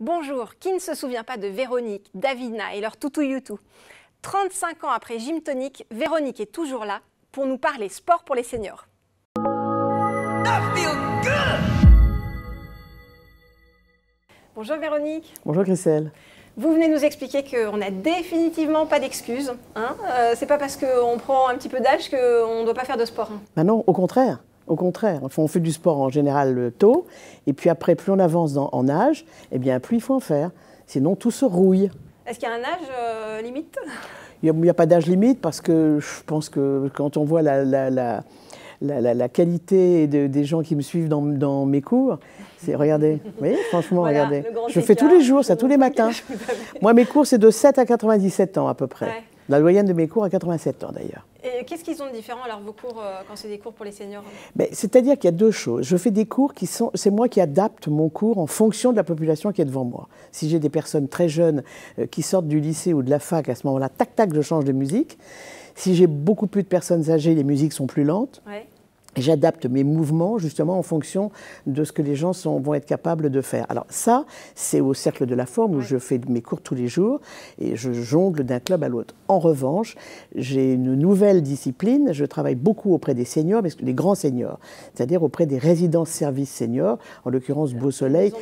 Bonjour, qui ne se souvient pas de Véronique, Davina et leur toutou youtou? 35 ans après Gym Tonic, Véronique est toujours là pour nous parler sport pour les seniors. Bonjour Véronique. Bonjour Christelle. Vous venez nous expliquer qu'on n'a définitivement pas d'excuses. Hein euh, c'est pas parce qu'on prend un petit peu d'âge qu'on ne doit pas faire de sport. Hein. Ben non, au contraire. Au contraire, on fait du sport en général tôt, et puis après, plus on avance en âge, eh bien, plus il faut en faire. Sinon, tout se rouille. Est-ce qu'il y a un âge euh, limite? Il n'y a, pas d'âge limite parce que je pense que quand on voit la, la, la, qualité des gens qui me suivent dans, mes cours, c'est regardez, oui, franchement, regardez. Je fais tous les jours, ça, tous les matins. Moi, mes cours, c'est de 7 à 97 ans à peu près. La moyenne de mes cours à 87 ans d'ailleurs. Et qu'est-ce qu'ils ont de différent alors vos cours euh, quand c'est des cours pour les seniors? C'est-à-dire qu'il y a deux choses. Je fais des cours qui sont, c'est moi qui adapte mon cours en fonction de la population qui est devant moi. Si j'ai des personnes très jeunes euh, qui sortent du lycée ou de la fac, à ce moment-là, tac tac, je change de musique. Si j'ai beaucoup plus de personnes âgées, les musiques sont plus lentes. J'adapte mes mouvements justement en fonction de ce que les gens vont être capables de faire. Alors ça, c'est au cercle de la forme où je fais mes cours tous les jours et je jongle d'un club à l'autre. En revanche, j'ai une nouvelle discipline. Je travaille beaucoup auprès des seniors, mais les grands seniors, c'est-à-dire auprès des résidences services seniors, en l'occurrence Beau Soleil.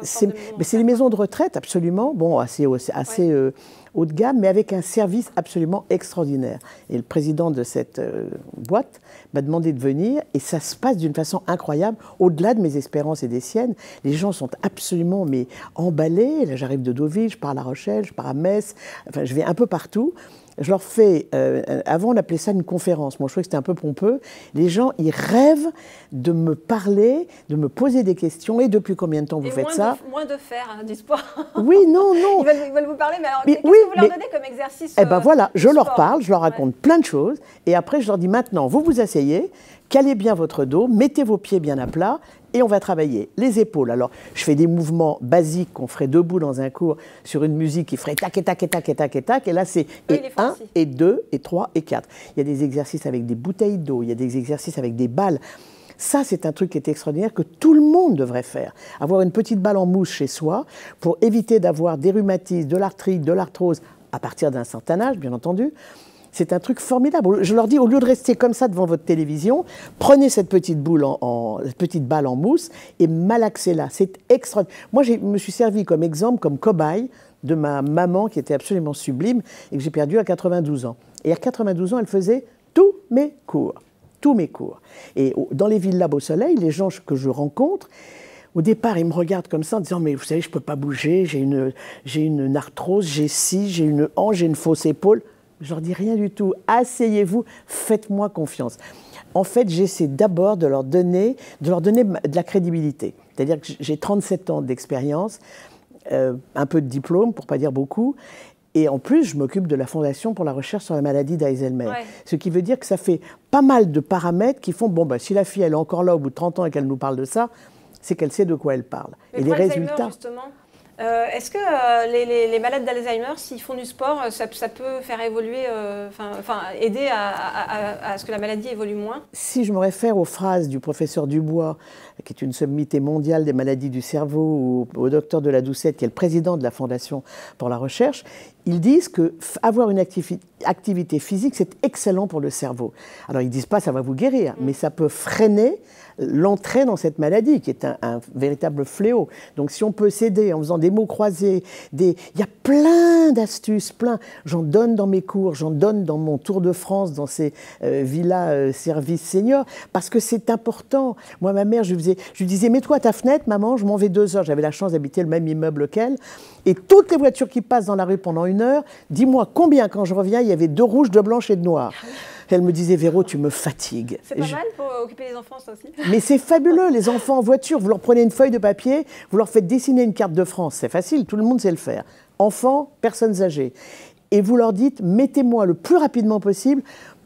Mais c'est les maisons de retraite, absolument. Bon, assez, assez euh, haut de gamme, mais avec un service absolument extraordinaire. Et le président de cette euh, boîte m'a demandé de venir, et ça se passe d'une façon incroyable, au-delà de mes espérances et des siennes. Les gens sont absolument mais emballés. Là, j'arrive de Deauville, je pars à La Rochelle, je pars à Metz, enfin, je vais un peu partout je leur fais, euh, avant on appelait ça une conférence, moi je trouvais que c'était un peu pompeux, les gens ils rêvent de me parler, de me poser des questions, et depuis combien de temps vous faites ça Moins de faire hein, du sport. Oui, non, non. Ils veulent, vous parler, mais alors qu'est-ce que vous leur donnez comme exercice Eh ben euh, voilà, je leur parle, je leur raconte plein de choses, et après je leur dis maintenant, vous vous asseyez, calez bien votre dos, mettez vos pieds bien à plat, et on va travailler les épaules. Alors, je fais des mouvements basiques qu'on ferait debout dans un cours sur une musique qui ferait tac et tac et tac et tac et tac. Et là, c'est et 1 et 2 et 3 et 4. Il y a des exercices avec des bouteilles d'eau, il y a des exercices avec des balles. Ça, c'est un truc qui est extraordinaire que tout le monde devrait faire. Avoir une petite balle en mousse chez soi pour éviter d'avoir des rhumatismes, de l'arthrite, de l'arthrose à partir d'un certain âge, bien entendu. C'est un truc formidable. Je leur dis, au lieu de rester comme ça devant votre télévision, prenez cette petite, boule en, petite balle en mousse et malaxez-la. C'est extraordinaire. Moi, je me suis servi comme exemple, comme cobaye de ma maman qui était absolument sublime et que j'ai perdue à 92 ans. Et à 92 ans, elle faisait tous mes cours. Tous mes cours. Et dans les villes Lab au soleil, les gens que je rencontre, au départ, ils me regardent comme ça en disant Mais vous savez, je ne peux pas bouger, j'ai une, une arthrose, j'ai ci, j'ai une hanche, j'ai une fausse épaule. Je leur dis rien du tout. Asseyez-vous, faites-moi confiance. En fait, j'essaie d'abord de leur donner, de leur donner de la crédibilité. C'est-à-dire que j'ai 37 ans d'expérience, euh, un peu de diplôme, pour pas dire beaucoup, et en plus, je m'occupe de la Fondation pour la recherche sur la maladie d'Alzheimer. Ce qui veut dire que ça fait pas mal de paramètres qui font, bon, bah, si la fille, elle est encore là au bout de 30 ans et qu'elle nous parle de ça, c'est qu'elle sait de quoi elle parle. et les résultats. Justement euh, est-ce que euh, les, malades d'Alzheimer, s'ils font du sport, euh, ça, peut faire évoluer, aider à, ce que la maladie évolue moins? Si je me réfère aux phrases du professeur Dubois, qui est une sommité mondiale des maladies du cerveau, ou au docteur de la Doucette, qui est le président de la Fondation pour la recherche, ils disent que avoir une activité physique, c'est excellent pour le cerveau. Alors ils disent pas ça va vous guérir, mm. mais ça peut freiner l'entrée dans cette maladie, qui est un, véritable fléau. Donc si on peut s'aider en faisant des mots croisés, des... il y a plein d'astuces, plein. J'en donne dans mes cours, j'en donne dans mon tour de France, dans ces euh, villas euh, services seniors, parce que c'est important. Moi, ma mère, je, faisais, je lui disais, mets-toi à ta fenêtre, maman, je m'en vais deux heures. J'avais la chance d'habiter le même immeuble qu'elle. Et toutes les voitures qui passent dans la rue pendant une heure, dis-moi combien, quand je reviens, il y avait deux rouges, deux blanches et de noires. Elle me disait, Véro, tu me fatigues. C'est pas mal pour occuper les enfants, ça aussi. Mais c'est fabuleux, les enfants en voiture. Vous leur prenez une feuille de papier, vous leur faites dessiner une carte de France. C'est facile, tout le monde sait le faire. Enfants, personnes âgées. Et vous leur dites, mettez-moi le plus rapidement possible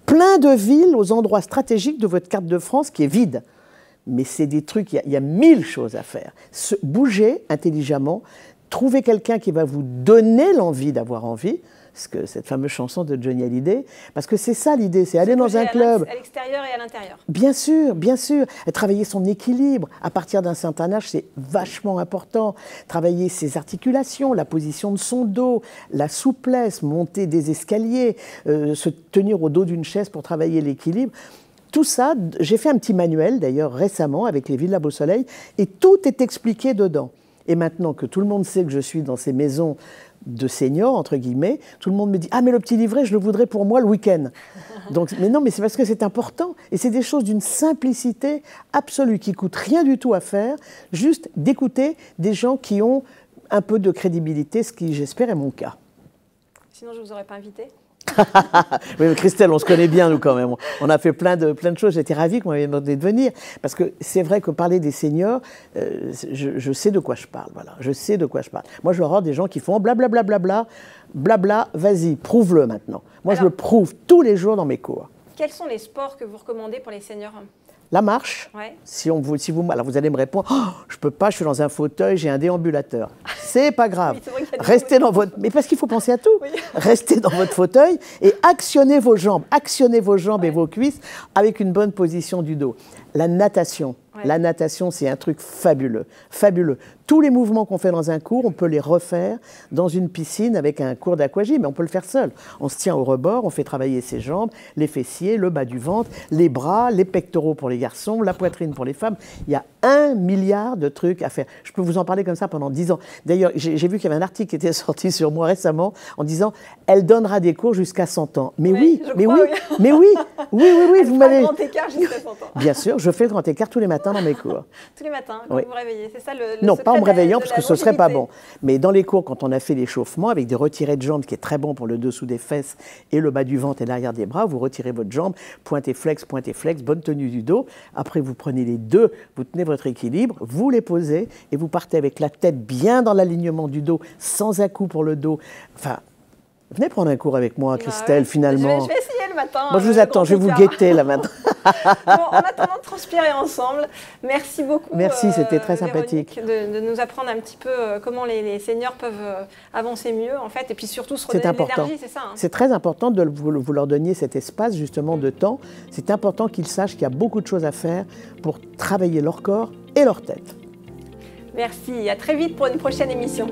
plein de villes aux endroits stratégiques de votre carte de France qui est vide. Mais c'est des trucs, il y, a mille choses à faire. bouger intelligemment, trouver quelqu'un qui va vous donner l'envie d'avoir envie, que cette fameuse chanson de Johnny Hallyday, parce que c'est ça l'idée, c'est aller dans un club. À l'extérieur et à l'intérieur. Bien sûr, bien sûr. Travailler son équilibre à partir d'un certain âge, c'est vachement important. Travailler ses articulations, la position de son dos, la souplesse, monter des escaliers, euh, se tenir au dos d'une chaise pour travailler l'équilibre. Tout ça, j'ai fait un petit manuel d'ailleurs récemment avec les Villas Beau Soleil et tout est expliqué dedans. Et maintenant que tout le monde sait que je suis dans ces maisons de seniors, entre guillemets, tout le monde me dit Ah, mais le petit livret, je le voudrais pour moi le week-end. Donc, mais non, mais c'est parce que c'est important. Et c'est des choses d'une simplicité absolue qui coûtent rien du tout à faire, juste d'écouter des gens qui ont un peu de crédibilité, ce qui, j'espère, est mon cas. Sinon, je ne vous aurais pas invité? oui, Christelle, on se connaît bien, nous, quand même. On a fait plein de, plein de choses. J'étais ravie qu'on m'ait demandé de venir. Parce que c'est vrai que parler des seniors, euh, je, sais de quoi je parle. Voilà, je sais de quoi je parle. Moi, je des gens qui font blablabla, blabla, blabla, vas-y, prouve-le maintenant. Moi, je le prouve tous les jours dans mes cours. Quels sont les sports que vous recommandez pour les seniors? La marche, si, on vous, si vous, alors vous allez me répondre, oh, je peux pas, je suis dans un fauteuil, j'ai un déambulateur. C'est pas grave. Restez dans votre, mais parce qu'il faut penser à tout. Restez dans votre fauteuil et actionnez vos jambes, actionnez vos jambes et vos cuisses avec une bonne position du dos. La natation, la natation, c'est un truc fabuleux, fabuleux. Tous les mouvements qu'on fait dans un cours, on peut les refaire dans une piscine avec un cours d'aquagym, mais on peut le faire seul. On se tient au rebord, on fait travailler ses jambes, les fessiers, le bas du ventre, les bras, les pectoraux pour les garçons, la poitrine pour les femmes. Il y a un milliard de trucs à faire. Je peux vous en parler comme ça pendant dix ans. D'ailleurs, j'ai vu qu'il y avait un article qui était sorti sur moi récemment en disant elle donnera des cours jusqu'à 100 ans. Mais oui, mais, oui, mais oui, oui, oui, oui, vous m'avez. grand écart jusqu'à 100 ans. Bien sûr, je fais le grand écart tous les matins dans mes cours. tous les matins, quand vous vous réveillez, c'est ça le, Non, pas en me réveillant, parce que ce serait pas bon. Mais dans les cours, quand on a fait l'échauffement, avec des retirés de jambes, qui est très bon pour le dessous des fesses et le bas du ventre et l'arrière des bras, vous retirez votre jambe, pointez flex, pointez flex, bonne tenue du dos. Après, vous prenez les deux, vous tenez votre équilibre, vous les posez et vous partez avec la tête bien dans l'alignement du dos, sans un coup pour le dos. Enfin, Venez prendre un cours avec moi, Christelle, finalement. Je vais, essayer le matin. Moi, je vous attends, je vais vous guetter là maintenant. bon, en attendant de transpirer ensemble, merci beaucoup. Merci, c'était très euh, sympathique. De, nous apprendre un petit peu euh, comment les, seniors peuvent euh, avancer mieux, en fait, et puis surtout se redonner de l'énergie, c'est ça hein. C'est très important de vous, vous, leur donner cet espace, justement, de temps. C'est important qu'ils sachent qu'il y a beaucoup de choses à faire pour travailler leur corps et leur tête. Merci, à très vite pour une prochaine émission.